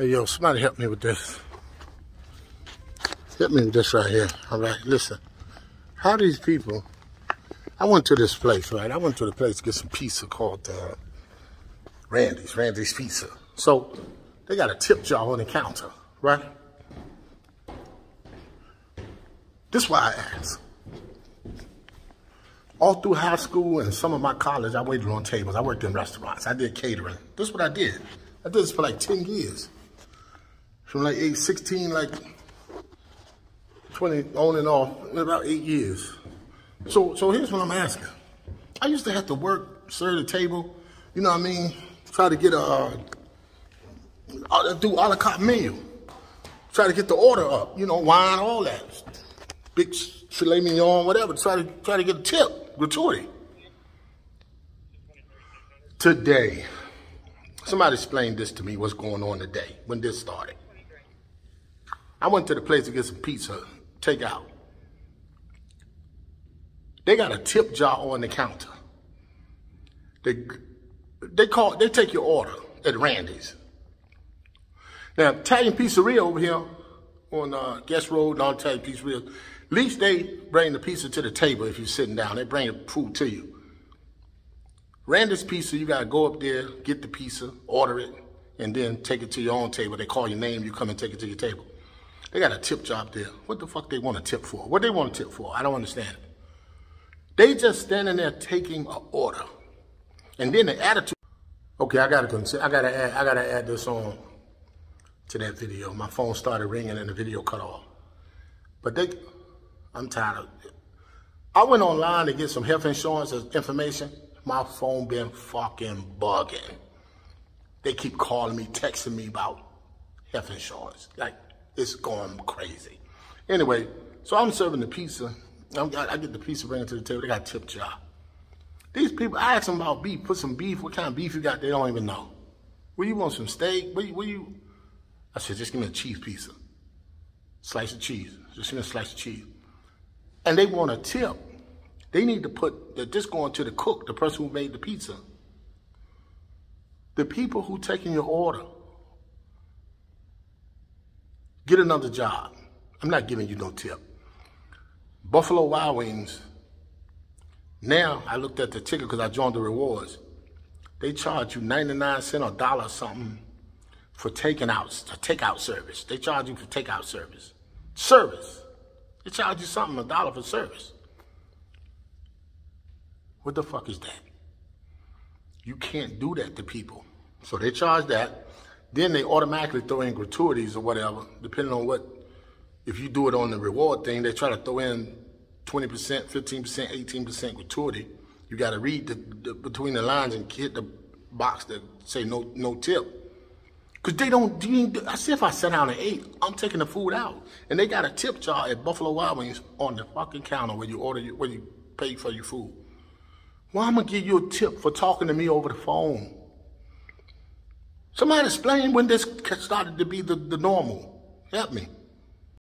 Hey, yo, somebody help me with this. Help me with this right here. All right, listen. How these people, I went to this place, right? I went to the place to get some pizza called uh, Randy's, Randy's Pizza. So they got a tip jar on the counter, right? This is why I ask. All through high school and some of my college, I waited on tables. I worked in restaurants. I did catering. This is what I did. I did this for like 10 years. From like age 16, like 20, on and off, about eight years. So, so here's what I'm asking. I used to have to work, serve the table, you know what I mean? Try to get a, uh, do a la carte meal. Try to get the order up, you know, wine, all that. Big filet mignon, whatever. Try to, try to get a tip, gratuity. Today, somebody explained this to me, what's going on today, when this started. I went to the place to get some pizza, take out. They got a tip jar on the counter. They, they call, they take your order at Randy's. Now, Italian Pizzeria over here on uh, Guest Road, non Italian Pizzeria, at least they bring the pizza to the table if you're sitting down. They bring the food to you. Randy's Pizza, you got to go up there, get the pizza, order it, and then take it to your own table. They call your name, you come and take it to your table. They got a tip job there. What the fuck they want a tip for? What they want a tip for? I don't understand. They just standing there taking an order. And then the attitude. Okay, I gotta consider, I gotta add, I gotta add this on to that video. My phone started ringing and the video cut off. But they, I'm tired of it. I went online to get some health insurance information. My phone been fucking bugging. They keep calling me, texting me about health insurance. Like, it's going crazy. Anyway, so I'm serving the pizza. I'm, i get the pizza bring it to the table. They got tip jar. These people, I asked them about beef. Put some beef. What kind of beef you got? They don't even know. Where you want some steak? Where you, where you? I said, just give me a cheese pizza. Slice of cheese. Just give me a slice of cheese. And they want a tip. They need to put, they're just going to the cook, the person who made the pizza. The people who taking your order. Get another job. I'm not giving you no tip. Buffalo Wild Wings, now I looked at the ticket because I joined the rewards. They charge you 99 cents or dollar something for taking out, takeout service. They charge you for takeout service. Service. They charge you something, a dollar for service. What the fuck is that? You can't do that to people. So they charge that. Then they automatically throw in gratuities or whatever, depending on what, if you do it on the reward thing, they try to throw in 20%, 15%, 18% gratuity. You got to read the, the, between the lines and hit the box that say no no tip. Cause they don't. I see if I sat down and ate, I'm taking the food out, and they got a tip jar at Buffalo Wild Wings on the fucking counter where you order your, where you pay for your food. Well, I'm gonna give you a tip for talking to me over the phone. Somebody explain when this started to be the, the normal. Help me.